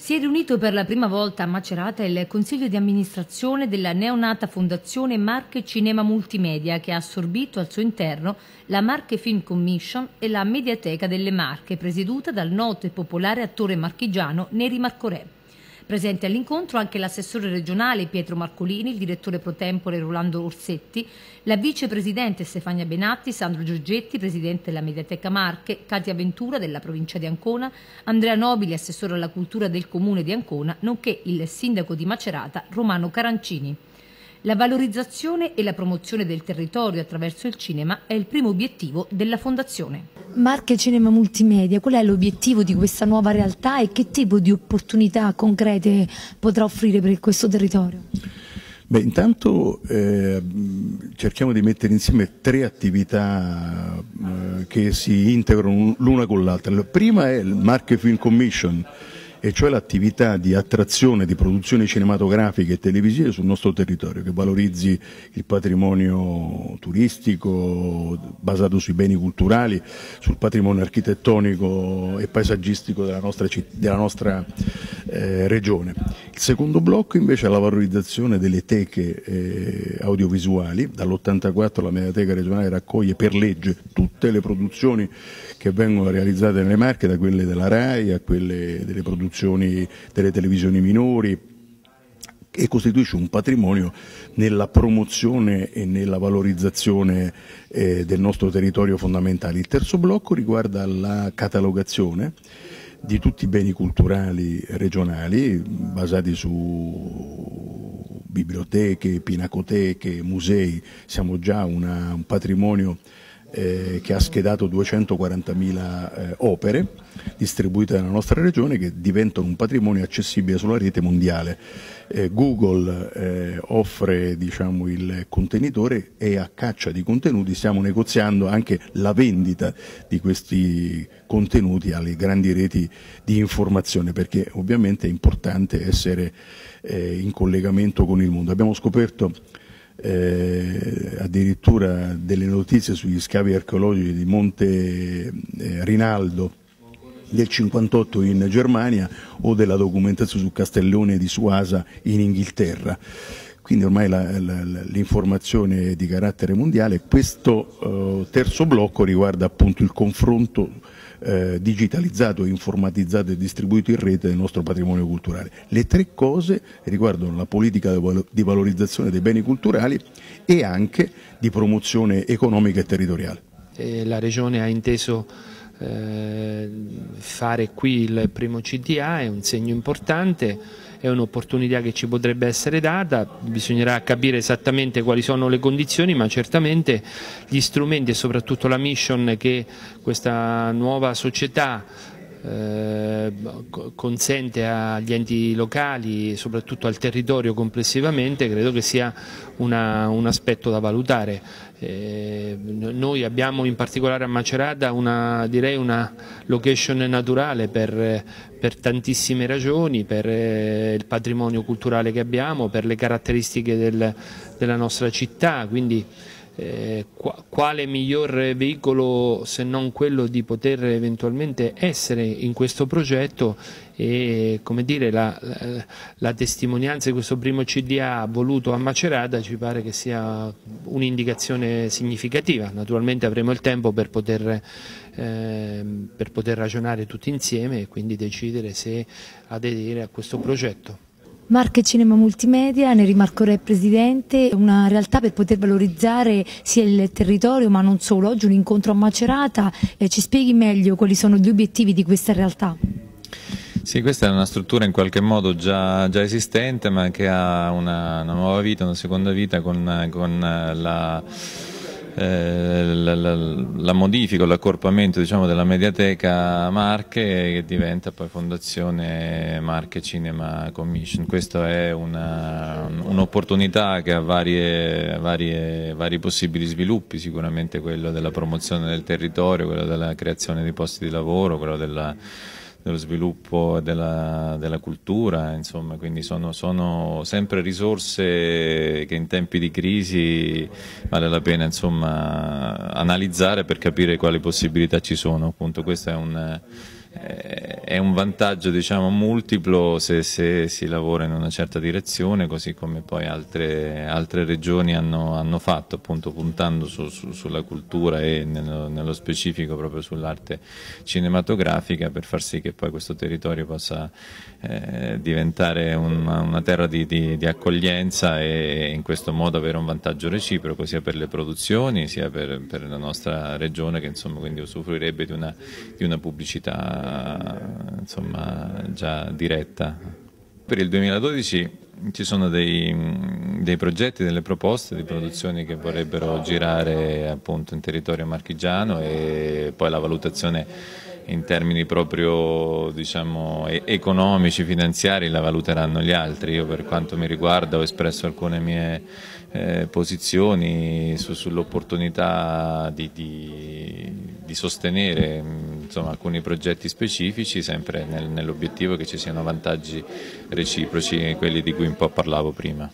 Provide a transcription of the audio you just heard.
Si è riunito per la prima volta a Macerata il consiglio di amministrazione della neonata fondazione Marche Cinema Multimedia che ha assorbito al suo interno la Marche Film Commission e la Mediateca delle Marche presieduta dal noto e popolare attore marchigiano Neri Marcorè. Presente all'incontro anche l'assessore regionale Pietro Marcolini, il direttore pro tempore Rolando Orsetti, la vicepresidente Stefania Benatti, Sandro Giorgetti, presidente della Mediateca Marche, Katia Ventura della provincia di Ancona, Andrea Nobili, assessore alla cultura del comune di Ancona, nonché il sindaco di Macerata Romano Carancini. La valorizzazione e la promozione del territorio attraverso il cinema è il primo obiettivo della Fondazione. Marche Cinema Multimedia, qual è l'obiettivo di questa nuova realtà e che tipo di opportunità concrete potrà offrire per questo territorio? Beh, intanto eh, cerchiamo di mettere insieme tre attività eh, che si integrano l'una con l'altra. La prima è il Marche Film Commission, e cioè l'attività di attrazione di produzioni cinematografiche e televisive sul nostro territorio, che valorizzi il patrimonio turistico basato sui beni culturali, sul patrimonio architettonico e paesaggistico della nostra, della nostra eh, regione. Il secondo blocco invece è la valorizzazione delle teche eh, audiovisuali, dall'84 la Mediateca regionale raccoglie per legge tutte le produzioni che vengono realizzate nelle Marche, da quelle della RAI a quelle delle produzioni delle televisioni minori e costituisce un patrimonio nella promozione e nella valorizzazione eh, del nostro territorio fondamentale. Il terzo blocco riguarda la catalogazione di tutti i beni culturali regionali basati su biblioteche, pinacoteche, musei, siamo già una, un patrimonio eh, che ha schedato 240.000 eh, opere distribuite nella nostra regione che diventano un patrimonio accessibile sulla rete mondiale. Eh, Google eh, offre diciamo, il contenitore e a caccia di contenuti stiamo negoziando anche la vendita di questi contenuti alle grandi reti di informazione perché ovviamente è importante essere eh, in collegamento con il mondo. Abbiamo scoperto eh, addirittura delle notizie sugli scavi archeologici di Monte eh, Rinaldo del 58 in Germania o della documentazione su Castellone di Suasa in Inghilterra. Quindi ormai l'informazione è di carattere mondiale. Questo eh, terzo blocco riguarda appunto il confronto eh, digitalizzato, informatizzato e distribuito in rete del nostro patrimonio culturale. Le tre cose riguardano la politica di valorizzazione dei beni culturali e anche di promozione economica e territoriale. E la Regione ha inteso eh, fare qui il primo CDA, è un segno importante è un'opportunità che ci potrebbe essere data, bisognerà capire esattamente quali sono le condizioni, ma certamente gli strumenti e soprattutto la mission che questa nuova società eh, consente agli enti locali soprattutto al territorio complessivamente credo che sia una, un aspetto da valutare. Eh, noi abbiamo in particolare a Macerata una, direi una location naturale per, per tantissime ragioni, per eh, il patrimonio culturale che abbiamo, per le caratteristiche del, della nostra città, quindi eh, quale miglior veicolo se non quello di poter eventualmente essere in questo progetto e come dire, la, la, la testimonianza di questo primo CDA voluto a Macerata ci pare che sia un'indicazione significativa, naturalmente avremo il tempo per poter, eh, per poter ragionare tutti insieme e quindi decidere se aderire a questo progetto. Marche Cinema Multimedia, ne rimarco Re Presidente, una realtà per poter valorizzare sia il territorio ma non solo. Oggi un incontro a Macerata, eh, ci spieghi meglio quali sono gli obiettivi di questa realtà? Sì, questa è una struttura in qualche modo già, già esistente ma che ha una, una, nuova vita, una seconda vita con, con la la, la, la, modifica, l'accorpamento diciamo, della Mediateca Marche che diventa poi Fondazione Marche Cinema Commission. Questa è un'opportunità un che ha varie, varie, vari possibili sviluppi, sicuramente quello della promozione del territorio, quello della creazione di posti di lavoro, quello della dello sviluppo della, della cultura, insomma, quindi sono, sono, sempre risorse che in tempi di crisi vale la pena insomma, analizzare per capire quali possibilità ci sono. Appunto, questo è un, è un vantaggio diciamo, multiplo se, se, si lavora in una certa direzione, così come poi altre, altre regioni hanno, hanno, fatto, appunto puntando su, su, sulla cultura e nello, nello specifico proprio sull'arte cinematografica per far sì che poi questo territorio possa eh, diventare una, una terra di, di, di, accoglienza e in questo modo avere un vantaggio reciproco sia per le produzioni sia per, per la nostra regione che insomma quindi usufruirebbe di una, di una pubblicità insomma, già diretta. Per il 2012 ci sono dei, dei, progetti, delle proposte di produzioni che vorrebbero girare appunto in territorio marchigiano e poi la valutazione in termini proprio diciamo, economici, finanziari la valuteranno gli altri. Io per quanto mi riguarda ho espresso alcune mie eh, posizioni su, sull'opportunità di, di, di, sostenere insomma, alcuni progetti specifici sempre nel, nell'obiettivo che ci siano vantaggi reciproci, quelli di cui un po' parlavo prima.